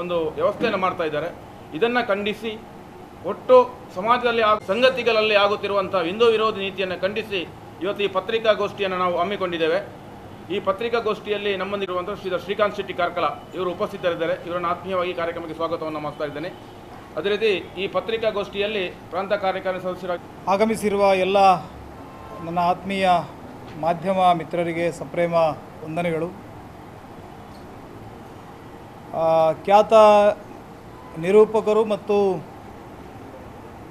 ಒಂದು ವ್ಯವಸ್ಥೆಯನ್ನು ಮಾಡ್ತಾ ಇದ್ದಾರೆ. ಇದನ್ನು ಖಂಡಿಸಿ ಒಟ್ಟು ಸಮಾಜದಲ್ಲಿ ಆಗ, ಸಂಗತಿಗಳಲ್ಲಿ ಆಗುತ್ತಿರುವಂಥ ಹಿಂದೂ ವಿರೋಧಿ ನೀತಿಯನ್ನು ಖಂಡಿಸಿ ಇವತ್ತು ಈ ಪತ್ರಿಕಾಗೋಷ್ಠಿಯನ್ನು ನಾವು ಹಮ್ಮಿಕೊಂಡಿದ್ದೇವೆ. ಈ ಪತ್ರಿಕಾಗೋಷ್ಠಿಯಲ್ಲಿ ನಮ್ಮಂದಿರುವಂಥ ಶ್ರೀ ಶ್ರೀಕಾಂತ್ ಶೆಟ್ಟಿ ಕಾರ್ಕಳ ಇವರು ಉಪಸ್ಥಿತರಿದ್ದಾರೆ. ಇವರನ್ನು ಆತ್ಮೀಯವಾಗಿ ಕಾರ್ಯಕ್ರಮಕ್ಕೆ ಸ್ವಾಗತವನ್ನು ಮಾಡ್ತಾ ಇದ್ದೇನೆ. ಅದೇ ರೀತಿ ಈ ಪತ್ರಿಕಾಗೋಷ್ಠಿಯಲ್ಲಿ ಪ್ರಾಂತ ಕಾರ್ಯಕಾರಿ ಸದಸ್ಯರ ಆಗಮಿಸಿರುವ ಎಲ್ಲ ನನ್ನ ಆತ್ಮೀಯ ಮಾಧ್ಯಮ ಮಿತ್ರರಿಗೆ ಸಪ್ರೇಮ ವಂದನೆಗಳು. ಖ್ಯಾತ ನಿರೂಪಕರು ಮತ್ತು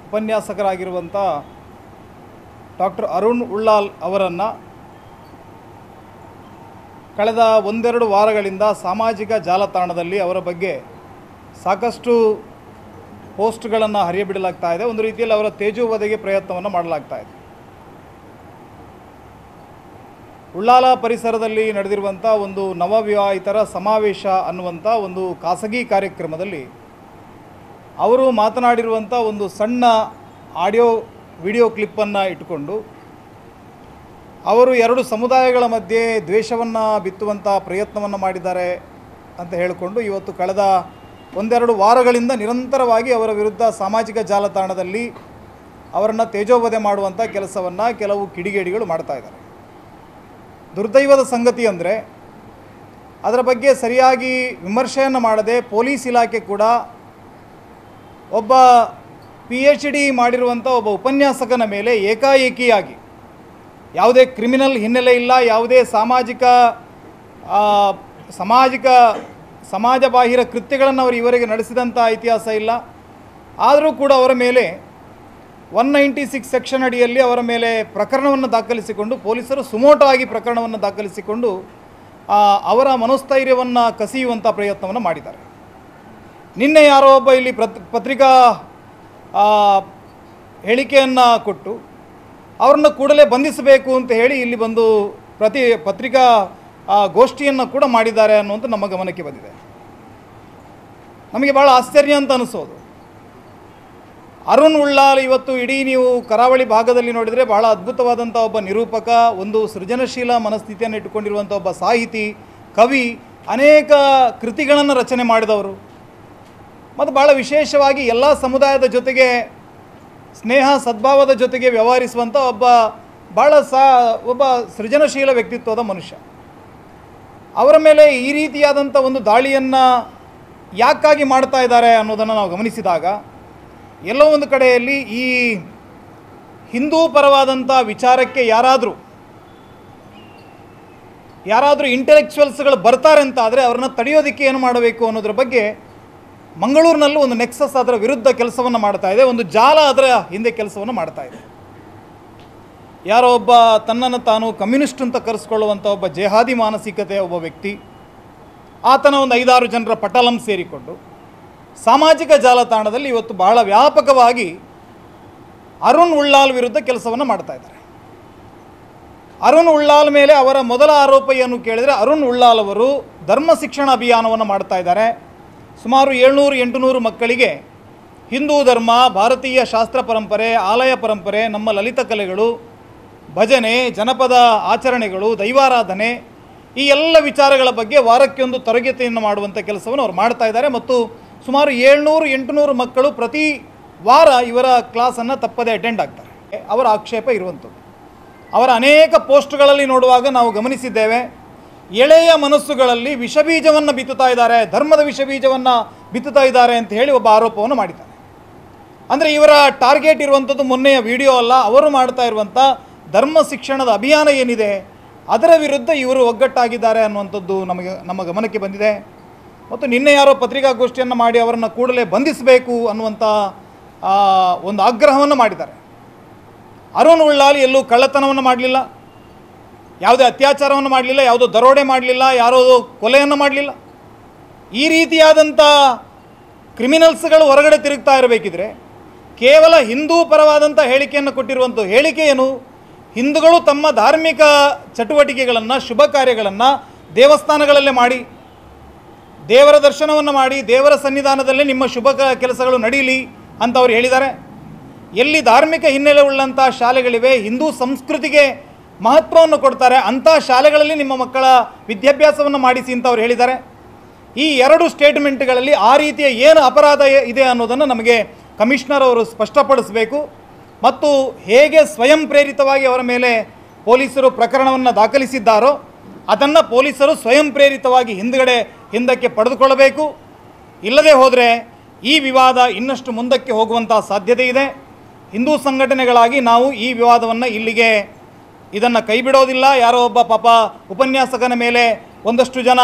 ಉಪನ್ಯಾಸಕರಾಗಿರುವಂಥ ಡಾಕ್ಟರ್ ಅರುಣ್ ಉಳ್ಳಾಲ್ ಅವರನ್ನು ಕಳೆದ ಒಂದೆರಡು ವಾರಗಳಿಂದ ಸಾಮಾಜಿಕ ಜಾಲತಾಣದಲ್ಲಿ ಅವರ ಬಗ್ಗೆ ಸಾಕಷ್ಟು ಪೋಸ್ಟ್ಗಳನ್ನು ಹರಿಯಬಿಡಲಾಗ್ತಾ ಇದೆ. ಒಂದು ರೀತಿಯಲ್ಲಿ ಅವರ ತೇಜೋವಧೆಗೆ ಪ್ರಯತ್ನವನ್ನು ಮಾಡಲಾಗ್ತಾ ಇದೆ. ಉಳ್ಳಾಲ ಪರಿಸರದಲ್ಲಿ ನಡೆದಿರುವಂಥ ಒಂದು ನವವಿವಾಹಿತರ ಸಮಾವೇಶ ಅನ್ನುವಂಥ ಒಂದು ಖಾಸಗಿ ಕಾರ್ಯಕ್ರಮದಲ್ಲಿ ಅವರು ಮಾತನಾಡಿರುವಂಥ ಒಂದು ಸಣ್ಣ ಆಡಿಯೋ, ವಿಡಿಯೋ ಕ್ಲಿಪ್ಪನ್ನು ಇಟ್ಟುಕೊಂಡು ಅವರು ಎರಡು ಸಮುದಾಯಗಳ ಮಧ್ಯೆ ದ್ವೇಷವನ್ನು ಬಿತ್ತುವಂಥ ಪ್ರಯತ್ನವನ್ನು ಮಾಡಿದ್ದಾರೆ ಅಂತ ಹೇಳಿಕೊಂಡು ಇವತ್ತು ಕಳೆದ ಒಂದೆರಡು ವಾರಗಳಿಂದ ನಿರಂತರವಾಗಿ ಅವರ ವಿರುದ್ಧ ಸಾಮಾಜಿಕ ಜಾಲತಾಣದಲ್ಲಿ ಅವರನ್ನು ತೇಜೋವಧೆ ಮಾಡುವಂಥ ಕೆಲಸವನ್ನು ಕೆಲವು ಕಿಡಿಗೇಡಿಗಳು ಮಾಡ್ತಾ ಇದ್ದಾರೆ. ದುರ್ದೈವದ ಸಂಗತಿ ಅಂದರೆ ಅದರ ಬಗ್ಗೆ ಸರಿಯಾಗಿ ವಿಮರ್ಶೆಯನ್ನು ಮಾಡದೆ ಪೊಲೀಸ್ ಇಲಾಖೆ ಕೂಡ ಒಬ್ಬ ಪಿ ಎಚ್ ಡಿ ಮಾಡಿರುವಂಥ ಒಬ್ಬ ಉಪನ್ಯಾಸಕನ ಮೇಲೆ ಏಕಾಏಕಿಯಾಗಿ ಯಾವುದೇ ಕ್ರಿಮಿನಲ್ ಹಿನ್ನೆಲೆ ಇಲ್ಲ, ಯಾವುದೇ ಸಾಮಾಜಿಕ ಸಾಮಾಜಿಕ ಸಮಾಜ ಬಾಹಿರ ಕೃತ್ಯಗಳನ್ನು ಅವರು ಇವರಿಗೆ ನಡೆಸಿದಂಥ ಇತಿಹಾಸ ಇಲ್ಲ. ಆದರೂ ಕೂಡ ಅವರ ಮೇಲೆ ಒನ್ ನೈಂಟಿ ಸಿಕ್ಸ್ ಸೆಕ್ಷನ್ ಅಡಿಯಲ್ಲಿ ಅವರ ಮೇಲೆ ಪ್ರಕರಣವನ್ನು ದಾಖಲಿಸಿಕೊಂಡು ಪೊಲೀಸರು ಸುಮೋಟವಾಗಿ ಪ್ರಕರಣವನ್ನು ದಾಖಲಿಸಿಕೊಂಡು ಅವರ ಮನೋಸ್ಥೈರ್ಯವನ್ನು ಕಸಿಯುವಂಥ ಪ್ರಯತ್ನವನ್ನು ಮಾಡಿದ್ದಾರೆ. ನಿನ್ನೆ ಯಾರೋ ಒಬ್ಬ ಇಲ್ಲಿ ಪ್ರತ್, ಪತ್ರಿಕಾ ಹೇಳಿಕೆಯನ್ನು ಕೊಟ್ಟು ಅವರನ್ನು ಕೂಡಲೇ ಬಂಧಿಸಬೇಕು ಅಂತ ಹೇಳಿ ಇಲ್ಲಿ ಬಂದು ಪ್ರತಿ ಪತ್ರಿಕಾ ಗೋಷ್ಠಿಯನ್ನು ಕೂಡ ಮಾಡಿದ್ದಾರೆ ಅನ್ನುವಂಥ ನಮ್ಮ ಗಮನಕ್ಕೆ ಬಂದಿದೆ. ನಮಗೆ ಭಾಳ ಆಶ್ಚರ್ಯ ಅಂತ ಅನಿಸೋದು. ಅರುಣ್ ಉಳ್ಳಾಲ್ ಇವತ್ತು ಇಡೀ ನೀವು ಕರಾವಳಿ ಭಾಗದಲ್ಲಿ ನೋಡಿದರೆ ಬಹಳ ಅದ್ಭುತವಾದಂಥ ಒಬ್ಬ ನಿರೂಪಕ, ಒಂದು ಸೃಜನಶೀಲ ಮನಸ್ಥಿತಿಯನ್ನು ಇಟ್ಟುಕೊಂಡಿರುವಂಥ ಒಬ್ಬ ಸಾಹಿತಿ, ಕವಿ, ಅನೇಕ ಕೃತಿಗಳನ್ನು ರಚನೆ ಮಾಡಿದವರು. ಮತ್ತು ಭಾಳ ವಿಶೇಷವಾಗಿ ಎಲ್ಲ ಸಮುದಾಯದ ಜೊತೆಗೆ, ಸ್ನೇಹ, ಸದ್ಭಾವದ ಜೊತೆಗೆ ವ್ಯವಹರಿಸುವಂಥ ಒಬ್ಬ ಭಾಳ ಸಾ, ಒಬ್ಬ ಸೃಜನಶೀಲ ವ್ಯಕ್ತಿತ್ವದ ಮನುಷ್ಯ. ಅವರ ಮೇಲೆ ಈ ರೀತಿಯಾದಂಥ ಒಂದು ದಾಳಿಯನ್ನು ಯಾಕಾಗಿ ಮಾಡ್ತಾ ಇದ್ದಾರೆ ಅನ್ನೋದನ್ನು ನಾವು ಗಮನಿಸಿದಾಗ ಎಲ್ಲೋ ಒಂದು ಕಡೆಯಲ್ಲಿ ಈ ಹಿಂದೂ ಪರವಾದಂಥ ವಿಚಾರಕ್ಕೆ ಯಾರಾದರೂ ಯಾರಾದರೂ ಇಂಟೆಲೆಕ್ಚುವಲ್ಸ್ಗಳು ಬರ್ತಾರೆ ಅಂತ ಆದರೆ ಅವ್ರನ್ನ ತಡೆಯೋದಕ್ಕೆ ಏನು ಮಾಡಬೇಕು ಅನ್ನೋದ್ರ ಬಗ್ಗೆ ಮಂಗಳೂರಿನಲ್ಲೂ ಒಂದು ನೆಕ್ಸಸ್ ಅದರ ವಿರುದ್ಧ ಕೆಲಸವನ್ನು ಮಾಡ್ತಾ ಇದೆ, ಒಂದು ಜಾಲ ಅದರ ಹಿಂದೆ ಕೆಲಸವನ್ನು ಮಾಡ್ತಾ ಇದೆ. ಯಾರೋ ಒಬ್ಬ ತನ್ನನ್ನು ತಾನು ಕಮ್ಯುನಿಸ್ಟ್ ಅಂತ ಕರೆಸ್ಕೊಳ್ಳುವಂಥ ಒಬ್ಬ ಜೇಹಾದಿ ಮಾನಸಿಕತೆಯ ಒಬ್ಬ ವ್ಯಕ್ತಿ, ಆತನ ಒಂದು ಐದಾರು ಜನರ ಪಟಲಂ ಸೇರಿಕೊಂಡು ಸಾಮಾಜಿಕ ಜಾಲತಾಣದಲ್ಲಿ ಇವತ್ತು ಬಹಳ ವ್ಯಾಪಕವಾಗಿ ಅರುಣ್ ಉಳ್ಳಾಲ್ ವಿರುದ್ಧ ಕೆಲಸವನ್ನು ಮಾಡ್ತಾ ಇದ್ದಾರೆ. ಅರುಣ್ ಉಳ್ಳಾಲ್ ಮೇಲೆ ಅವರ ಮೊದಲ ಆರೋಪ ಏನು ಕೇಳಿದರೆ ಅರುಣ್ ಉಳ್ಳಾಲ್ ಅವರು ಧರ್ಮ ಶಿಕ್ಷಣ ಅಭಿಯಾನವನ್ನು ಮಾಡ್ತಾ ಇದ್ದಾರೆ. ಸುಮಾರು ಏಳ್ನೂರು, ಎಂಟುನೂರು ಮಕ್ಕಳಿಗೆ ಹಿಂದೂ ಧರ್ಮ, ಭಾರತೀಯ ಶಾಸ್ತ್ರ ಪರಂಪರೆ, ಆಲಯ ಪರಂಪರೆ, ನಮ್ಮ ಲಲಿತ ಕಲೆಗಳು, ಭಜನೆ, ಜನಪದ ಆಚರಣೆಗಳು, ದೈವಾರಾಧನೆ ಈ ಎಲ್ಲ ವಿಚಾರಗಳ ಬಗ್ಗೆ ವಾರಕ್ಕೊಂದು ತರಗತಿಯನ್ನು ಮಾಡುವಂಥ ಕೆಲಸವನ್ನು ಅವರು ಮಾಡ್ತಾ ಇದ್ದಾರೆ ಮತ್ತು ಸುಮಾರು ಏಳ್ನೂರು, ಎಂಟುನೂರು ಮಕ್ಕಳು ಪ್ರತಿ ವಾರ ಇವರ ಕ್ಲಾಸನ್ನು ತಪ್ಪದೆ ಅಟೆಂಡ್ ಆಗ್ತಾರೆ. ಅವರ ಆಕ್ಷೇಪ ಇರುವಂಥದ್ದು. ಅವರ ಅನೇಕ ಪೋಸ್ಟ್ಗಳಲ್ಲಿ ನೋಡುವಾಗ ನಾವು ಗಮನಿಸಿದ್ದೇವೆ, ಎಳೆಯ ಮನಸ್ಸುಗಳಲ್ಲಿ ವಿಷಬೀಜವನ್ನು ಬಿತ್ತುತ್ತಾ ಇದ್ದಾರೆ, ಧರ್ಮದ ವಿಷಬೀಜವನ್ನು ಬಿತ್ತುತ್ತಾ ಇದ್ದಾರೆ ಅಂತ ಹೇಳಿ ಒಬ್ಬ ಆರೋಪವನ್ನು ಮಾಡಿದ್ದಾರೆ. ಅಂದರೆ ಇವರ ಟಾರ್ಗೆಟ್ ಇರುವಂಥದ್ದು ಮೊನ್ನೆಯ ವಿಡಿಯೋ ಅಲ್ಲ, ಅವರು ಮಾಡ್ತಾ ಇರುವಂಥ ಧರ್ಮ ಶಿಕ್ಷಣದ ಅಭಿಯಾನ ಏನಿದೆ, ಅದರ ವಿರುದ್ಧ ಇವರು ಒಗ್ಗಟ್ಟಾಗಿದ್ದಾರೆ ಅನ್ನುವಂಥದ್ದು ನಮಗೆ, ನಮ್ಮ ಗಮನಕ್ಕೆ ಬಂದಿದೆ. ಮತ್ತು ನಿನ್ನೆ ಯಾರೋ ಪತ್ರಿಕಾಗೋಷ್ಠಿಯನ್ನು ಮಾಡಿ ಅವರನ್ನು ಕೂಡಲೇ ಬಂಧಿಸಬೇಕು ಅನ್ನುವಂಥ ಒಂದು ಆಗ್ರಹವನ್ನು ಮಾಡಿದ್ದಾರೆ. ಅರುಣ್ ಉಳ್ಳಾಲಿ ಎಲ್ಲೂ ಕಳ್ಳತನವನ್ನು ಮಾಡಲಿಲ್ಲ, ಯಾವುದೇ ಅತ್ಯಾಚಾರವನ್ನು ಮಾಡಲಿಲ್ಲ, ಯಾವುದೋ ದರೋಡೆ ಮಾಡಲಿಲ್ಲ, ಯಾರೋ ಕೊಲೆಯನ್ನು ಮಾಡಲಿಲ್ಲ. ಈ ರೀತಿಯಾದಂಥ ಕ್ರಿಮಿನಲ್ಸ್ಗಳು ಹೊರಗಡೆ ತಿರುಗ್ತಾ ಇರಬೇಕಿದ್ರೆ, ಕೇವಲ ಹಿಂದೂ ಪರವಾದಂಥ ಹೇಳಿಕೆಯನ್ನು ಕೊಟ್ಟಿರುವಂಥ ಹೇಳಿಕೆ ಹಿಂದೂಗಳು ತಮ್ಮ ಧಾರ್ಮಿಕ ಚಟುವಟಿಕೆಗಳನ್ನು, ಶುಭ ಕಾರ್ಯಗಳನ್ನು ದೇವಸ್ಥಾನಗಳಲ್ಲೇ ಮಾಡಿ ದೇವರ ದರ್ಶನವನ್ನು ಮಾಡಿ ದೇವರ ಸನ್ನಿಧಾನದಲ್ಲೇ ನಿಮ್ಮ ಶುಭ ಕೆಲಸಗಳು ನಡೀಲಿ ಅಂತ ಅವರು ಹೇಳಿದ್ದಾರೆ. ಎಲ್ಲಿ ಧಾರ್ಮಿಕ ಹಿನ್ನೆಲೆ ಉಳ್ಳಂಥ ಶಾಲೆಗಳಿವೆ, ಹಿಂದೂ ಸಂಸ್ಕೃತಿಗೆ ಮಹತ್ವವನ್ನು ಕೊಡ್ತಾರೆ, ಅಂಥ ಶಾಲೆಗಳಲ್ಲಿ ನಿಮ್ಮ ಮಕ್ಕಳ ವಿದ್ಯಾಭ್ಯಾಸವನ್ನು ಮಾಡಿಸಿ ಅಂತ ಅವ್ರು ಹೇಳಿದ್ದಾರೆ. ಈ ಎರಡು ಸ್ಟೇಟ್ಮೆಂಟ್ಗಳಲ್ಲಿ ಆ ರೀತಿಯ ಏನು ಅಪರಾಧ ಇದೆ ಅನ್ನೋದನ್ನು ನಮಗೆ ಕಮಿಷನರ್ ಅವರು ಸ್ಪಷ್ಟಪಡಿಸಬೇಕು. ಮತ್ತು ಹೇಗೆ ಸ್ವಯಂ ಪ್ರೇರಿತವಾಗಿ ಅವರ ಮೇಲೆ ಪೊಲೀಸರು ಪ್ರಕರಣವನ್ನು ದಾಖಲಿಸಿದ್ದಾರೋ ಅದನ್ನು ಪೊಲೀಸರು ಸ್ವಯಂ ಪ್ರೇರಿತವಾಗಿ ಹಿಂದುಗಡೆ, ಹಿಂದಕ್ಕೆ ಪಡೆದುಕೊಳ್ಳಬೇಕು. ಇಲ್ಲದೆ ಹೋದರೆ ಈ ವಿವಾದ ಇನ್ನಷ್ಟು ಮುಂದಕ್ಕೆ ಹೋಗುವಂಥ ಸಾಧ್ಯತೆ ಇದೆ. ಹಿಂದೂ ಸಂಘಟನೆಗಳಾಗಿ ನಾವು ಈ ವಿವಾದವನ್ನು ಇಲ್ಲಿಗೆ ಇದನ್ನು ಕೈಬಿಡೋದಿಲ್ಲ ಯಾರೋ ಒಬ್ಬ ಪಾಪ ಉಪನ್ಯಾಸಕನ ಮೇಲೆ ಒಂದಷ್ಟು ಜನ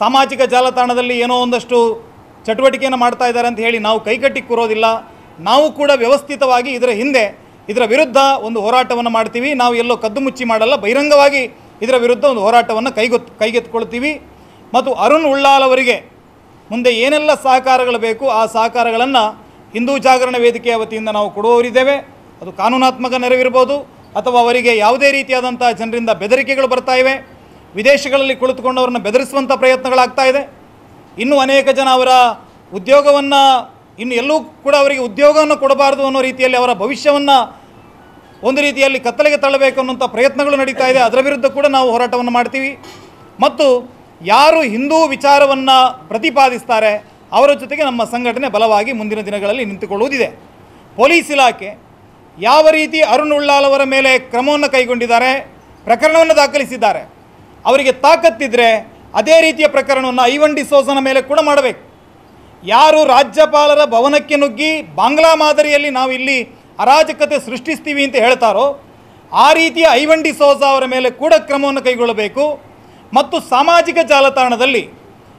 ಸಾಮಾಜಿಕ ಜಾಲತಾಣದಲ್ಲಿ ಏನೋ ಒಂದಷ್ಟು ಚಟುವಟಿಕೆಯನ್ನು ಮಾಡ್ತಾ ಇದ್ದಾರೆ ಅಂತ ಹೇಳಿ ನಾವು ಕೈಕಟ್ಟಿ ಕೂರೋದಿಲ್ಲ. ನಾವು ಕೂಡ ವ್ಯವಸ್ಥಿತವಾಗಿ ಇದರ ಹಿಂದೆ, ಇದರ ವಿರುದ್ಧ ಒಂದು ಹೋರಾಟವನ್ನು ಮಾಡ್ತೀವಿ. ನಾವು ಎಲ್ಲೋ ಕದ್ದು ಮುಚ್ಚಿ ಮಾಡಲ್ಲ. ಬಹಿರಂಗವಾಗಿ ಇದರ ವಿರುದ್ಧ ಒಂದು ಹೋರಾಟವನ್ನು ಕೈಗೊತ್, ಕೈಗೆತ್ತಿಕೊಳ್ತೀವಿ. ಮತ್ತು ಅರುಣ್ ಉಳ್ಳಾಲ್ ಅವರಿಗೆ ಮುಂದೆ ಏನೆಲ್ಲ ಸಹಕಾರಗಳು ಬೇಕು, ಆ ಸಹಕಾರಗಳನ್ನು ಹಿಂದೂ ಜಾಗರಣ ವೇದಿಕೆಯ ವತಿಯಿಂದ ನಾವು ಕೊಡುವವರಿದ್ದೇವೆ. ಅದು ಕಾನೂನಾತ್ಮಕ ನೆರವಿರ್ಬೋದು, ಅಥವಾ ಅವರಿಗೆ ಯಾವುದೇ ರೀತಿಯಾದಂಥ ಜನರಿಂದ ಬೆದರಿಕೆಗಳು ಬರ್ತಾ ಇವೆ. ವಿದೇಶಗಳಲ್ಲಿ ಕುಳಿತುಕೊಂಡವರನ್ನು ಬೆದರಿಸುವಂಥ ಪ್ರಯತ್ನಗಳಾಗ್ತಾ ಇದೆ. ಇನ್ನೂ ಅನೇಕ ಜನ ಅವರ ಉದ್ಯೋಗವನ್ನು, ಇನ್ನು ಎಲ್ಲೂ ಕೂಡ ಅವರಿಗೆ ಉದ್ಯೋಗವನ್ನು ಕೊಡಬಾರದು ಅನ್ನೋ ರೀತಿಯಲ್ಲಿ ಅವರ ಭವಿಷ್ಯವನ್ನು ಒಂದು ರೀತಿಯಲ್ಲಿ ಕತ್ತಲೆಗೆ ತಳ್ಳಬೇಕು ಅನ್ನುವಂಥ ಪ್ರಯತ್ನಗಳು ನಡೀತಾ ಇದೆ. ಅದರ ವಿರುದ್ಧ ಕೂಡ ನಾವು ಹೋರಾಟವನ್ನು ಮಾಡ್ತೀವಿ. ಮತ್ತು ಯಾರು ಹಿಂದೂ ವಿಚಾರವನ್ನು ಪ್ರತಿಪಾದಿಸ್ತಾರೆ, ಅವರ ಜೊತೆಗೆ ನಮ್ಮ ಸಂಘಟನೆ ಬಲವಾಗಿ ಮುಂದಿನ ದಿನಗಳಲ್ಲಿ ನಿಂತುಕೊಳ್ಳುವುದಿದೆ. ಪೊಲೀಸ್ ಇಲಾಖೆ ಯಾವ ರೀತಿ ಅರುಣ್ ಉಳ್ಳಾಲ್ ಮೇಲೆ ಕ್ರಮವನ್ನು ಕೈಗೊಂಡಿದ್ದಾರೆ, ಪ್ರಕರಣವನ್ನು ದಾಖಲಿಸಿದ್ದಾರೆ, ಅವರಿಗೆ ತಾಕತ್ತಿದ್ದರೆ ಅದೇ ರೀತಿಯ ಪ್ರಕರಣವನ್ನು ಐವನ್ ಡಿಸೋಸನ ಮೇಲೆ ಕೂಡ ಮಾಡಬೇಕು. ಯಾರು ರಾಜ್ಯಪಾಲರ ಭವನಕ್ಕೆ ನುಗ್ಗಿ ಬಾಂಗ್ಲಾ ಮಾದರಿಯಲ್ಲಿ ನಾವು ಇಲ್ಲಿ ಅರಾಜಕತೆ ಸೃಷ್ಟಿಸ್ತೀವಿ ಅಂತ ಹೇಳ್ತಾರೋ, ಆ ರೀತಿಯ ಐವಂಡಿ ಸೋಸ ಅವರ ಮೇಲೆ ಕೂಡ ಕ್ರಮವನ್ನು ಕೈಗೊಳ್ಳಬೇಕು. ಮತ್ತು ಸಾಮಾಜಿಕ ಜಾಲತಾಣದಲ್ಲಿ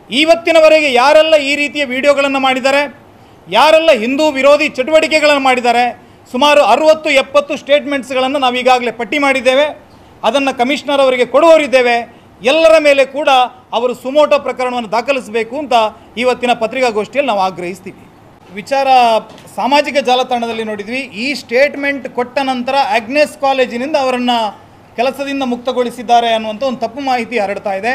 ಇವತ್ತಿನವರೆಗೆ ಯಾರೆಲ್ಲ ಈ ರೀತಿಯ ವಿಡಿಯೋಗಳನ್ನು ಮಾಡಿದ್ದಾರೆ, ಯಾರೆಲ್ಲ ಹಿಂದೂ ವಿರೋಧಿ ಚಟುವಟಿಕೆಗಳನ್ನು ಮಾಡಿದ್ದಾರೆ, ಸುಮಾರು ಅರುವತ್ತು, ಎಪ್ಪತ್ತು ಸ್ಟೇಟ್ಮೆಂಟ್ಸ್ಗಳನ್ನು ನಾವು ಈಗಾಗಲೇ ಪಟ್ಟಿ ಮಾಡಿದ್ದೇವೆ. ಅದನ್ನು ಕಮಿಷನರ್ ಅವರಿಗೆ ಕೊಡುವವರಿದ್ದೇವೆ. ಎಲ್ಲರ ಮೇಲೆ ಕೂಡ ಅವರು ಸುಮೋಟೋ ಪ್ರಕರಣವನ್ನು ದಾಖಲಿಸಬೇಕು ಅಂತ ಇವತ್ತಿನ ಪತ್ರಿಕಾಗೋಷ್ಠಿಯಲ್ಲಿ ನಾವು ಆಗ್ರಹಿಸ್ತೀವಿ. ವಿಚಾರ ಸಾಮಾಜಿಕ ಜಾಲತಾಣದಲ್ಲಿ ನೋಡಿದ್ವಿ. ಈ ಸ್ಟೇಟ್ಮೆಂಟ್ ಕೊಟ್ಟ ನಂತರ ಅಗ್ನೆಸ್ ಕಾಲೇಜಿನಿಂದ ಅವರನ್ನು ಕೆಲಸದಿಂದ ಮುಕ್ತಗೊಳಿಸಿದ್ದಾರೆ ಅನ್ನುವಂಥ ಒಂದು ತಪ್ಪು ಮಾಹಿತಿ ಹರಡ್ತಾ ಇದೆ.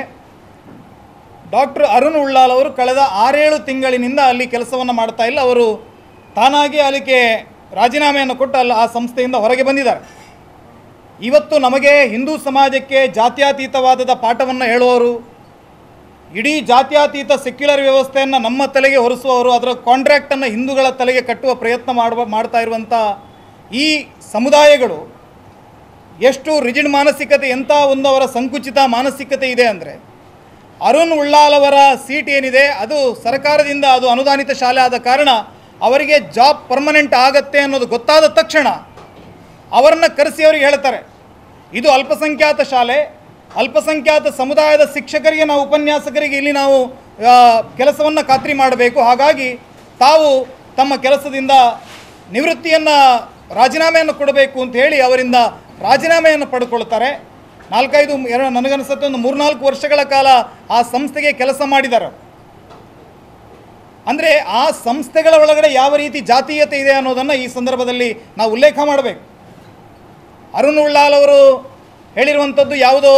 ಡಾಕ್ಟರ್ ಅರುಣ್ ಉಳ್ಳಾಲ್ ಅವರು ಕಳೆದ ಆರೇಳು ತಿಂಗಳಿನಿಂದ ಅಲ್ಲಿ ಕೆಲಸವನ್ನು ಮಾಡ್ತಾ ಇಲ್ಲ. ಅವರು ತಾನಾಗಿ ಅಲ್ಲಿಗೆ ರಾಜೀನಾಮೆಯನ್ನು ಕೊಟ್ಟು ಅಲ್ಲಿ ಆ ಸಂಸ್ಥೆಯಿಂದ ಹೊರಗೆ ಬಂದಿದ್ದಾರೆ. ಇವತ್ತು ನಮಗೆ ಹಿಂದೂ ಸಮಾಜಕ್ಕೆ ಜಾತ್ಯಾತೀತವಾದದ ಪಾಠವನ್ನು ಹೇಳುವವರು ಇಡೀ ಜಾತ್ಯಾತೀತ ಸೆಕ್ಯುಲರ್ ವ್ಯವಸ್ಥೆಯನ್ನು ನಮ್ಮ ತಲೆಗೆ ಹೊರಿಸುವವರು ಅದರ ಕಾಂಟ್ರಾಕ್ಟನ್ನು ಹಿಂದೂಗಳ ತಲೆಗೆ ಕಟ್ಟುವ ಪ್ರಯತ್ನ ಮಾಡುವ, ಮಾಡ್ತಾ ಇರುವಂಥ ಈ ಸಮುದಾಯಗಳು ಎಷ್ಟು ರಿಜಿಡ್ ಮಾನಸಿಕತೆ ಎಂಥ ಒಂದು ಅವರ ಸಂಕುಚಿತ ಮಾನಸಿಕತೆ ಇದೆ ಅಂದರೆ ಅರುಣ್ ಉಳ್ಳಾಲ್ ಅವರ ಸೀಟ್ ಏನಿದೆ, ಅದು ಸರ್ಕಾರದಿಂದ ಅದು ಅನುದಾನಿತ ಶಾಲೆ ಆದ ಕಾರಣ ಅವರಿಗೆ ಜಾಬ್ ಪರ್ಮನೆಂಟ್ ಆಗತ್ತೆ ಅನ್ನೋದು ಗೊತ್ತಾದ ತಕ್ಷಣ ಅವರನ್ನು ಕರೆಸಿ ಅವರಿಗೆ ಹೇಳ್ತಾರೆ. ಇದು ಅಲ್ಪಸಂಖ್ಯಾತ ಶಾಲೆ ಅಲ್ಪಸಂಖ್ಯಾತ ಸಮುದಾಯದ ಶಿಕ್ಷಕರಿಗೆ ನಾವು ಉಪನ್ಯಾಸಕರಿಗೆ ಇಲ್ಲಿ ನಾವು ಕೆಲಸವನ್ನು ಖಾತ್ರಿ ಮಾಡಬೇಕು. ಹಾಗಾಗಿ ತಾವು ತಮ್ಮ ಕೆಲಸದಿಂದ ನಿವೃತ್ತಿಯನ್ನು ರಾಜೀನಾಮೆಯನ್ನು ಕೊಡಬೇಕು ಅಂತ ಹೇಳಿ ಅವರಿಂದ ರಾಜೀನಾಮೆಯನ್ನು ಪಡ್ಕೊಳ್ತಾರೆ. ನಾಲ್ಕೈದು, ಎರಡು, ನನಗನ್ಸುತ್ತೆ ಒಂದು ಮೂರ್ನಾಲ್ಕು ವರ್ಷಗಳ ಕಾಲ ಆ ಸಂಸ್ಥೆಗೆ ಕೆಲಸ ಮಾಡಿದ್ದಾರೆ ಅಂದರೆ ಆ ಸಂಸ್ಥೆಗಳ ಒಳಗಡೆ ಯಾವ ರೀತಿ ಜಾತೀಯತೆ ಇದೆ ಅನ್ನೋದನ್ನು ಈ ಸಂದರ್ಭದಲ್ಲಿ ನಾವು ಉಲ್ಲೇಖ ಮಾಡಬೇಕು. ಅರುಣ್ ಉಳ್ಳಾಲ್ ಅವರು ಹೇಳಿರುವಂಥದ್ದು ಯಾವುದೋ?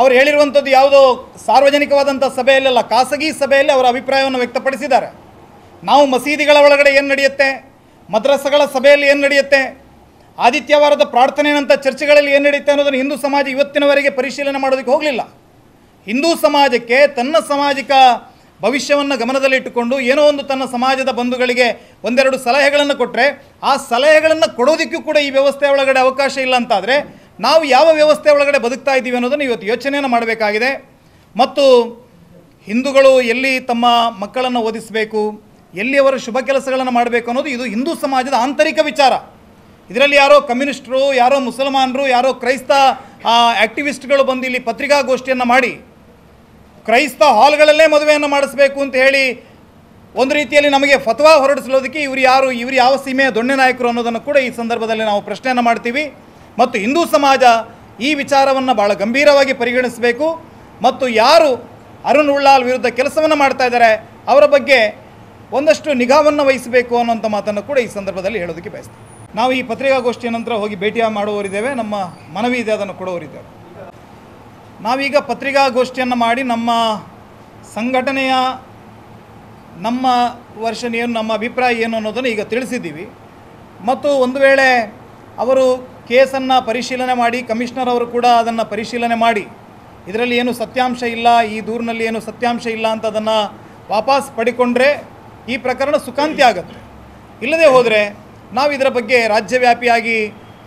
ಅವರು ಹೇಳಿರುವಂಥದ್ದು ಯಾವುದೋ? ಸಾರ್ವಜನಿಕವಾದಂಥ ಸಭೆಯಲ್ಲೆಲ್ಲ, ಖಾಸಗಿ ಸಭೆಯಲ್ಲಿ ಅವರ ಅಭಿಪ್ರಾಯವನ್ನು ವ್ಯಕ್ತಪಡಿಸಿದ್ದಾರೆ. ನಾವು ಮಸೀದಿಗಳ ಒಳಗಡೆ ಏನು ನಡೆಯುತ್ತೆ? ಮದ್ರಸಗಳ ಸಭೆಯಲ್ಲಿ ಏನು ನಡೆಯುತ್ತೆ? ಆದಿತ್ಯವಾರದ ಪ್ರಾರ್ಥನೆಯಂಥ ಚರ್ಚೆಗಳಲ್ಲಿ ಏನು ನಡೆಯುತ್ತೆ ಅನ್ನೋದನ್ನು ಹಿಂದೂ ಸಮಾಜ ಇವತ್ತಿನವರೆಗೆ ಪರಿಶೀಲನೆ ಮಾಡೋದಕ್ಕೆ ಹೋಗಲಿಲ್ಲ. ಹಿಂದೂ ಸಮಾಜಕ್ಕೆ ತನ್ನ ಸಾಮಾಜಿಕ ಭವಿಷ್ಯವನ್ನು ಗಮನದಲ್ಲಿಟ್ಟುಕೊಂಡು ಏನೋ ಒಂದು ತನ್ನ ಸಮಾಜದ ಬಂಧುಗಳಿಗೆ ಒಂದೆರಡು ಸಲಹೆಗಳನ್ನು ಕೊಟ್ಟರೆ ಆ ಸಲಹೆಗಳನ್ನು ಕೊಡೋದಕ್ಕೂ ಕೂಡ ಈ ವ್ಯವಸ್ಥೆ ಒಳಗಡೆ ಅವಕಾಶ ಇಲ್ಲ ಅಂತಾದರೆ ನಾವು ಯಾವ ವ್ಯವಸ್ಥೆ ಒಳಗಡೆ ಬದುಕ್ತಾ ಇದ್ದೀವಿ ಅನ್ನೋದನ್ನು ಇವತ್ತು ಯೋಚನೆಯನ್ನು ಮಾಡಬೇಕಾಗಿದೆ. ಮತ್ತು ಹಿಂದೂಗಳು ಎಲ್ಲಿ ತಮ್ಮ ಮಕ್ಕಳನ್ನು ಓದಿಸಬೇಕು ಎಲ್ಲಿ ಅವರ ಶುಭ ಕೆಲಸಗಳನ್ನು ಮಾಡಬೇಕು ಅನ್ನೋದು ಇದು ಹಿಂದೂ ಸಮಾಜದ ಆಂತರಿಕ ವಿಚಾರ. ಇದರಲ್ಲಿ ಯಾರೋ ಕಮ್ಯುನಿಸ್ಟರು, ಯಾರೋ ಮುಸಲ್ಮಾನರು, ಯಾರೋ ಕ್ರೈಸ್ತ ಆ್ಯಕ್ಟಿವಿಸ್ಟ್ಗಳು ಬಂದು ಇಲ್ಲಿ ಪತ್ರಿಕಾಗೋಷ್ಠಿಯನ್ನು ಮಾಡಿ, ಕ್ರೈಸ್ತ ಹಾಲ್ಗಳಲ್ಲೇ ಮದುವೆಯನ್ನು ಮಾಡಿಸ್ಬೇಕು ಅಂತ ಹೇಳಿ ಒಂದು ರೀತಿಯಲ್ಲಿ ನಮಗೆ ಫತ್ವಾ ಹೊರಡಿಸಲೋದಕ್ಕೆ ಇವರು ಯಾರು, ಇವರು ಯಾವ ಸೀಮೆಯ ದೊಣ್ಣೆ ನಾಯಕರು ಅನ್ನೋದನ್ನು ಕೂಡ ಈ ಸಂದರ್ಭದಲ್ಲಿ ನಾವು ಪ್ರಶ್ನೆಯನ್ನು ಮಾಡ್ತೀವಿ. ಮತ್ತು ಹಿಂದೂ ಸಮಾಜ ಈ ವಿಚಾರವನ್ನು ಭಾಳ ಗಂಭೀರವಾಗಿ ಪರಿಗಣಿಸಬೇಕು. ಮತ್ತು ಯಾರು ಅರುಣ್ ಉಳ್ಳಾಲ್ ವಿರುದ್ಧ ಕೆಲಸವನ್ನು ಮಾಡ್ತಾ ಇದ್ದಾರೆ, ಅವರ ಬಗ್ಗೆ ಒಂದಷ್ಟು ನಿಗಾವನ್ನು ವಹಿಸಬೇಕು ಅನ್ನೋಂಥ ಮಾತನ್ನು ಕೂಡ ಈ ಸಂದರ್ಭದಲ್ಲಿ ಹೇಳೋದಕ್ಕೆ ಬಯಸ್ತೀವಿ ನಾವು ಈ ಪತ್ರಿಕಾಗೋಷ್ಠಿಯ ನಂತರ ಹೋಗಿ ಭೇಟಿ ಮಾಡುವವರಿದ್ದೇವೆ, ನಮ್ಮ ಮನವಿ ಇದೆ ಅದನ್ನು ಕೊಡುವವರಿದ್ದೇವೆ. ನಾವೀಗ ಪತ್ರಿಕಾಗೋಷ್ಠಿಯನ್ನು ಮಾಡಿ ನಮ್ಮ ಸಂಘಟನೆಯ ನಮ್ಮ ವರ್ಷನ್ ಏನು, ನಮ್ಮ ಅಭಿಪ್ರಾಯ ಏನು ಅನ್ನೋದನ್ನು ಈಗ ತಿಳಿಸಿದ್ದೀವಿ. ಮತ್ತು ಒಂದು ವೇಳೆ ಅವರು ಕೇಸನ್ನು ಪರಿಶೀಲನೆ ಮಾಡಿ, ಕಮಿಷನರ್ ಅವರು ಕೂಡ ಅದನ್ನು ಪರಿಶೀಲನೆ ಮಾಡಿ. ಇದರಲ್ಲಿ ಏನು ಸತ್ಯಾಂಶ ಇಲ್ಲ, ಈ ದೂರಿನಲ್ಲಿ ಏನು ಸತ್ಯಾಂಶ ಇಲ್ಲ ಅಂತ ಅದನ್ನು ವಾಪಸ್ ಪಡಿಕೊಂಡ್ರೆ ಈ ಪ್ರಕರಣ ಸುಖಾಂತ್ಯ ಆಗುತ್ತೆ. ಇಲ್ಲದೆ ಹೋದರೆ ನಾವು ಇದರ ಬಗ್ಗೆ ರಾಜ್ಯವ್ಯಾಪಿಯಾಗಿ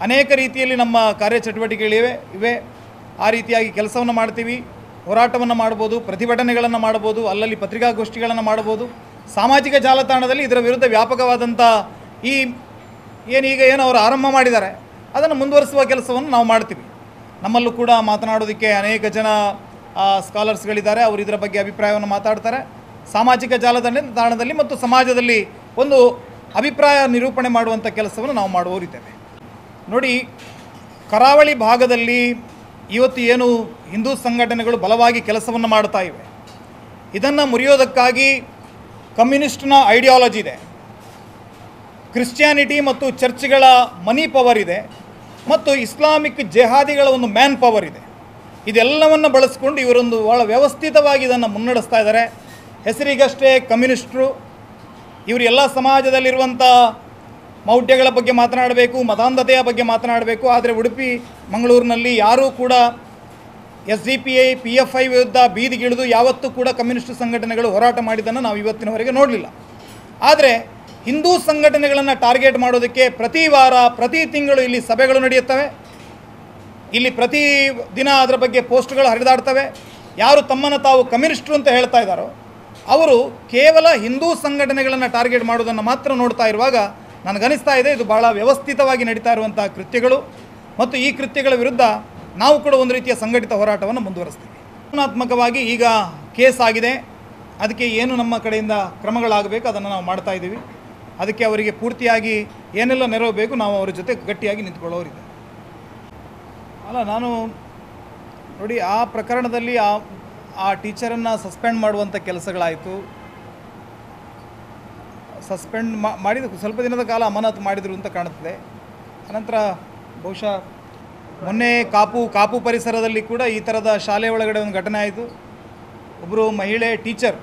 ಅನೇಕ ರೀತಿಯಲ್ಲಿ ನಮ್ಮ ಕಾರ್ಯಚಟುವಟಿಕೆಗಳಿವೆ, ಇವೆ. ಆ ರೀತಿಯಾಗಿ ಕೆಲಸವನ್ನು ಮಾಡ್ತೀವಿ. ಹೋರಾಟವನ್ನು ಮಾಡ್ಬೋದು, ಪ್ರತಿಭಟನೆಗಳನ್ನು ಮಾಡ್ಬೋದು, ಅಲ್ಲಲ್ಲಿ ಪತ್ರಿಕಾಗೋಷ್ಠಿಗಳನ್ನು ಮಾಡ್ಬೋದು. ಸಾಮಾಜಿಕ ಜಾಲತಾಣದಲ್ಲಿ ಇದರ ವಿರುದ್ಧ ವ್ಯಾಪಕವಾದಂಥ ಈ ಏನೀಗ ಏನು ಅವರು ಆರಂಭ ಮಾಡಿದ್ದಾರೆ. ಅದನ್ನು ಮುಂದುವರಿಸುವ ಕೆಲಸವನ್ನು ನಾವು ಮಾಡ್ತೀವಿ. ನಮ್ಮಲ್ಲೂ ಕೂಡ ಮಾತನಾಡೋದಕ್ಕೆ ಅನೇಕ ಜನ ಸ್ಕಾಲರ್ಸ್ಗಳಿದ್ದಾರೆ ಅವರು ಇದರ ಬಗ್ಗೆ ಅಭಿಪ್ರಾಯವನ್ನು ಮಾತಾಡ್ತಾರೆ. ಸಾಮಾಜಿಕ ಜಾಲದಲ್ಲಿ ತಾಣದಲ್ಲಿ ಮತ್ತು ಸಮಾಜದಲ್ಲಿ ಒಂದು ಅಭಿಪ್ರಾಯ ನಿರೂಪಣೆ ಮಾಡುವಂಥ ಕೆಲಸವನ್ನು ನಾವು ಮಾಡುವವರಿದ್ದೇವೆ. ನೋಡಿ, ಕರಾವಳಿ ಭಾಗದಲ್ಲಿ ಇವತ್ತು ಏನು ಹಿಂದೂ ಸಂಘಟನೆಗಳು ಬಲವಾಗಿ ಕೆಲಸವನ್ನು ಮಾಡ್ತಾ ಇವೆ. ಇದನ್ನು ಮುರಿಯೋದಕ್ಕಾಗಿ ಕಮ್ಯುನಿಸ್ಟ್ನ ಐಡಿಯಾಲಜಿ ಇದೆ. ಕ್ರಿಶ್ಚಿಯಾನಿಟಿ ಮತ್ತು ಚರ್ಚ್ಗಳ ಮನಿ ಪವರ್ ಇದೆ. ಮತ್ತು ಇಸ್ಲಾಮಿಕ್ ಜೆಹಾದಿಗಳ ಒಂದು ಮ್ಯಾನ್ ಪವರ್ ಇದೆ. ಇದೆಲ್ಲವನ್ನು ಬಳಸ್ಕೊಂಡು ಇವರೊಂದು ಭಾಳ ವ್ಯವಸ್ಥಿತವಾಗಿ ಇದನ್ನು ಮುನ್ನಡೆಸ್ತಾ ಇದ್ದಾರೆ. ಹೆಸರಿಗಷ್ಟೇ ಕಮ್ಯುನಿಸ್ಟ್ರು, ಇವರು ಎಲ್ಲ ಸಮಾಜದಲ್ಲಿರುವಂಥ ಮೌಢ್ಯಗಳ ಬಗ್ಗೆ ಮಾತನಾಡಬೇಕು, ಮತಾಂಧತೆಯ ಬಗ್ಗೆ ಮಾತನಾಡಬೇಕು. ಆದರೆ ಉಡುಪಿ, ಮಂಗಳೂರಿನಲ್ಲಿ ಯಾರೂ ಕೂಡ S G P I P F I ವಿರುದ್ಧ ಬೀದಿಗಿಳಿದು ಯಾವತ್ತೂ ಕೂಡ ಕಮ್ಯುನಿಸ್ಟ್ ಸಂಘಟನೆಗಳು ಹೋರಾಟ ಮಾಡಿದ್ದನ್ನು ನಾವು ಇವತ್ತಿನವರೆಗೆ ನೋಡಲಿಲ್ಲ. ಆದರೆ ಹಿಂದೂ ಸಂಘಟನೆಗಳನ್ನು ಟಾರ್ಗೆಟ್ ಮಾಡೋದಕ್ಕೆ ಪ್ರತಿ ವಾರ, ಪ್ರತಿ ತಿಂಗಳು ಇಲ್ಲಿ ಸಭೆಗಳು ನಡೆಯುತ್ತವೆ. ಇಲ್ಲಿ ಪ್ರತಿ ದಿನ ಅದರ ಬಗ್ಗೆ ಪೋಸ್ಟ್ಗಳು ಹರಿದಾಡ್ತವೆ. ಯಾರು ತಮ್ಮನ್ನು ತಾವು ಕಮ್ಯುನಿಸ್ಟ್ರು ಅಂತ ಹೇಳ್ತಾ ಇದ್ದಾರೋ, ಅವರು ಕೇವಲ ಹಿಂದೂ ಸಂಘಟನೆಗಳನ್ನು ಟಾರ್ಗೆಟ್ ಮಾಡೋದನ್ನು ಮಾತ್ರ ನೋಡ್ತಾ ಇರುವಾಗ ನನಗನಿಸ್ತಾ ಇದೆ, ಇದು ಭಾಳ ವ್ಯವಸ್ಥಿತವಾಗಿ ನಡೀತಾ ಇರುವಂಥ ಕೃತ್ಯಗಳು. ಮತ್ತು ಈ ಕೃತ್ಯಗಳ ವಿರುದ್ಧ ನಾವು ಕೂಡ ಒಂದು ರೀತಿಯ ಸಂಘಟಿತ ಹೋರಾಟವನ್ನು ಮುಂದುವರಿಸ್ತೀವಿ. ಕಾನೂನಾತ್ಮಕವಾಗಿ ಈಗ ಕೇಸ್ ಆಗಿದೆ. ಅದಕ್ಕೆ ಏನು ನಮ್ಮ ಕಡೆಯಿಂದ ಕ್ರಮಗಳಾಗಬೇಕು, ಅದನ್ನು ನಾವು ಮಾಡ್ತಾ ಇದ್ದೀವಿ. ಅದಕ್ಕೆ ಅವರಿಗೆ ಪೂರ್ತಿಯಾಗಿ ಏನೆಲ್ಲ ನೆರವು ಬೇಕು ನಾವು ಅವರ ಜೊತೆ ಗಟ್ಟಿಯಾಗಿ ನಿಂತ್ಕೊಳ್ಳೋರಿದೆ. ಅಲ್ಲ, ನಾನು ನೋಡಿ, ಆ ಪ್ರಕರಣದಲ್ಲಿ ಆ ಆ ಟೀಚರನ್ನು ಸಸ್ಪೆಂಡ್ ಮಾಡುವಂಥ ಕೆಲಸಗಳಾಯಿತು. ಸಸ್ಪೆಂಡ್ ಮಾಡಿದ ಸ್ವಲ್ಪ ದಿನದ ಕಾಲ ಅಮಾನತು ಮಾಡಿದರು ಅಂತ ಕಾಣುತ್ತದೆ. ಅನಂತರ ಬಹುಶಃ ಮೊನ್ನೆ ಕಾಪು ಕಾಪು ಪರಿಸರದಲ್ಲಿ ಕೂಡ ಈ ಥರದ ಶಾಲೆ ಒಳಗಡೆ ಒಂದು ಘಟನೆ ಆಯಿತು. ಒಬ್ಬರು ಮಹಿಳೆ ಟೀಚರ್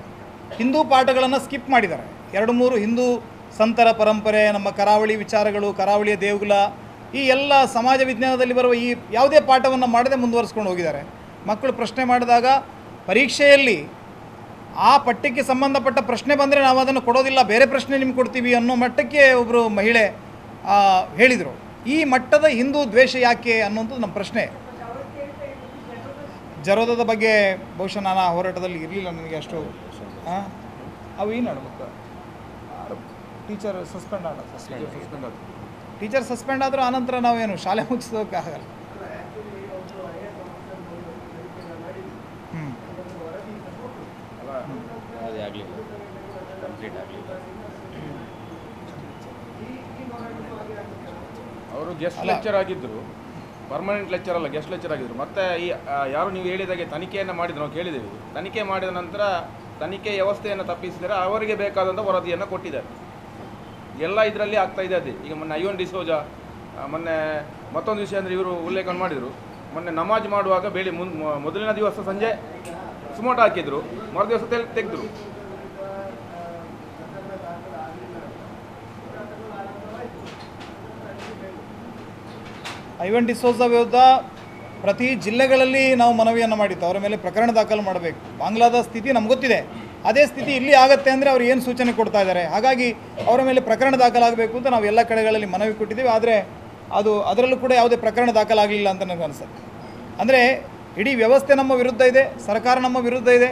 ಹಿಂದೂ ಪಾಠಗಳನ್ನು ಸ್ಕಿಪ್ ಮಾಡಿದ್ದಾರೆ. ಎರಡು ಮೂರು ಹಿಂದೂ ಸಂತರ ಪರಂಪರೆ, ನಮ್ಮ ಕರಾವಳಿ ವಿಚಾರಗಳು, ಕರಾವಳಿಯ ದೇವಗುಲ ಈ ಎಲ್ಲ ಸಮಾಜ ವಿಜ್ಞಾನದಲ್ಲಿ ಬರುವ ಈ ಯಾವುದೇ ಪಾಠವನ್ನು ಮಾಡದೆ ಮುಂದುವರಿಸ್ಕೊಂಡು ಹೋಗಿದ್ದಾರೆ. ಮಕ್ಕಳು ಪ್ರಶ್ನೆ ಮಾಡಿದಾಗ, ಪರೀಕ್ಷೆಯಲ್ಲಿ ಆ ಪಠ್ಯಕ್ಕೆ ಸಂಬಂಧಪಟ್ಟ ಪ್ರಶ್ನೆ ಬಂದರೆ ನಾವು ಅದನ್ನು ಕೊಡೋದಿಲ್ಲ, ಬೇರೆ ಪ್ರಶ್ನೆ ನಿಮ್ಗೆ ಕೊಡ್ತೀವಿ ಅನ್ನೋ ಮಟ್ಟಕ್ಕೆ ಒಬ್ಬರು ಮಹಿಳೆ ಹೇಳಿದರು. ಈ ಮಟ್ಟದ ಹಿಂದೂ ದ್ವೇಷ ಯಾಕೆ ಅನ್ನೋದು ನಮ್ಮ ಪ್ರಶ್ನೆ. ಜರೋದದ ಬಗ್ಗೆ ಬಹುಶಃ ನಾನು ಆ ಹೋರಾಟದಲ್ಲಿ ಇರಲಿಲ್ಲ, ನನಗೆ ಅಷ್ಟು ಅವು ಏನು ಟೀಚರ್ ಸಸ್ಪೆಂಡ್ ಆದ್ರು ಟೀಚರ್ ಸಸ್ಪೆಂಡ್ ಆದರೂ ಆನಂತರ ನಾವೇನು ಶಾಲೆ ಮುಗಿಸೋಕೆ ಆಗಲ್ಲ. ಹ್ಞೂ ಅವರು ಗೆಸ್ಟ್ ಲೆಕ್ಚರ್ ಆಗಿದ್ದರು ಪರ್ಮನೆಂಟ್ ಲೆಕ್ಚರ್ ಅಲ್ಲ ಗೆಸ್ಟ್ ಲೆಕ್ಚರ್ ಆಗಿದ್ರು. ಮತ್ತೆ ಈ ಯಾರು ನೀವು ಹೇಳಿದಾಗೆ ತನಿಖೆಯನ್ನು ಮಾಡಿದ್ರು ನಾವು ಕೇಳಿದ್ದೇವೆ. ತನಿಖೆ ಮಾಡಿದ ನಂತರ ತನಿಖೆ ವ್ಯವಸ್ಥೆಯನ್ನು ತಪ್ಪಿಸಿದರೆ ಅವರಿಗೆ ಬೇಕಾದಂಥ ವರದಿಯನ್ನು ಕೊಟ್ಟಿದ್ದಾರೆ. ಎಲ್ಲ ಇದರಲ್ಲಿ ಆಗ್ತಾ ಇದೆ ಅದೇ. ಈಗ ಮೊನ್ನೆ ಐವನ್ ಡಿಸೋಜ ಮೊನ್ನೆ ಮತ್ತೊಂದು ವಿಷಯ ಅಂದರೆ ಇವರು ಉಲ್ಲೇಖ ಮಾಡಿದರು. ಮೊನ್ನೆ ನಮಾಜ್ ಮಾಡುವಾಗ ಬೆಳಿ ಮುನ್ ಮೊದಲಿನ ದಿವಸ ಸಂಜೆ ಸುಮೋಟ ಹಾಕಿದ್ರು ಮರು ದಿವಸ ತೆಗೆದ್ರು. ಐವನ್ ಡಿಸೋಜ ವಿರುದ್ಧ ಪ್ರತಿ ಜಿಲ್ಲೆಗಳಲ್ಲಿ ನಾವು ಮನವಿಯನ್ನು ಮಾಡಿತ್ತು ಅವರ ಮೇಲೆ ಪ್ರಕರಣ ದಾಖಲು ಮಾಡಬೇಕು. ಬಾಂಗ್ಲಾದ ಸ್ಥಿತಿ ನಮ್ಗೆ ಗೊತ್ತಿದೆ. ಅದೇ ಸ್ಥಿತಿ ಇಲ್ಲಿ ಆಗುತ್ತೆ ಅಂದರೆ ಅವ್ರು ಏನು ಸೂಚನೆ ಕೊಡ್ತಾ ಇದ್ದಾರೆ ಹಾಗಾಗಿ ಅವರ ಮೇಲೆ ಪ್ರಕರಣ ದಾಖಲಾಗಬೇಕು ಅಂತ ನಾವು ಎಲ್ಲ ಕಡೆಗಳಲ್ಲಿ ಮನವಿ ಕೊಟ್ಟಿದ್ದೀವಿ. ಆದರೆ ಅದು ಅದರಲ್ಲೂ ಕೂಡ ಯಾವುದೇ ಪ್ರಕರಣ ದಾಖಲಾಗಲಿಲ್ಲ ಅಂತ ನನಗೆ ಅನಿಸುತ್ತೆ. ಅಂದರೆ ಇಡೀ ವ್ಯವಸ್ಥೆ ನಮ್ಮ ವಿರುದ್ಧ ಇದೆ, ಸರ್ಕಾರ ನಮ್ಮ ವಿರುದ್ಧ ಇದೆ.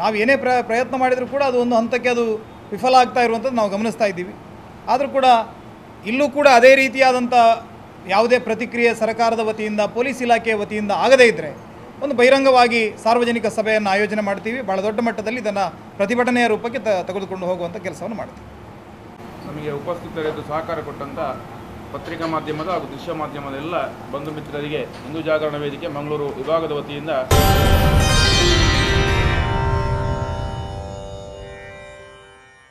ನಾವು ಏನೇ ಪ್ರ, ಪ್ರಯತ್ನ ಮಾಡಿದರೂ ಕೂಡ ಅದು ಒಂದು ಹಂತಕ್ಕೆ ಅದು ವಿಫಲ ಆಗ್ತಾ ಇರುವಂಥದ್ದು ನಾವು ಗಮನಿಸ್ತಾ ಇದ್ದೀವಿ. ಆದರೂ ಕೂಡ ಇಲ್ಲೂ ಕೂಡ ಅದೇ ರೀತಿಯಾದಂಥ ಯಾವುದೇ ಪ್ರತಿಕ್ರಿಯೆ ಸರ್ಕಾರದ ವತಿಯಿಂದ, ಪೊಲೀಸ್ ಇಲಾಖೆಯ ವತಿಯಿಂದ ಆಗದೇ ಇದ್ದರೆ ಒಂದು ಬಹಿರಂಗವಾಗಿ ಸಾರ್ವಜನಿಕ ಸಭೆಯನ್ನು ಆಯೋಜನೆ ಮಾಡ್ತೀವಿ. ಭಾಳ ದೊಡ್ಡ ಮಟ್ಟದಲ್ಲಿ ಇದನ್ನು ಪ್ರತಿಭಟನೆಯ ರೂಪಕ್ಕೆ ತೆಗೆದುಕೊಂಡು ಹೋಗುವಂಥ ಕೆಲಸವನ್ನು ಮಾಡ್ತೀವಿ. ನಮಗೆ ಉಪಸ್ಥಿತರಿದ್ದು ಸಹಕಾರ ಕೊಟ್ಟಂಥ ಪತ್ರಿಕಾ ಮಾಧ್ಯಮದ ಹಾಗೂ ದೃಶ್ಯ ಮಾಧ್ಯಮದ ಎಲ್ಲ ಬಂಧು ಮಿತ್ರರಿಗೆ ಹಿಂದೂ ಜಾಗರಣ ವೇದಿಕೆ, ಮಂಗಳೂರು ವಿಭಾಗದ ವತಿಯಿಂದ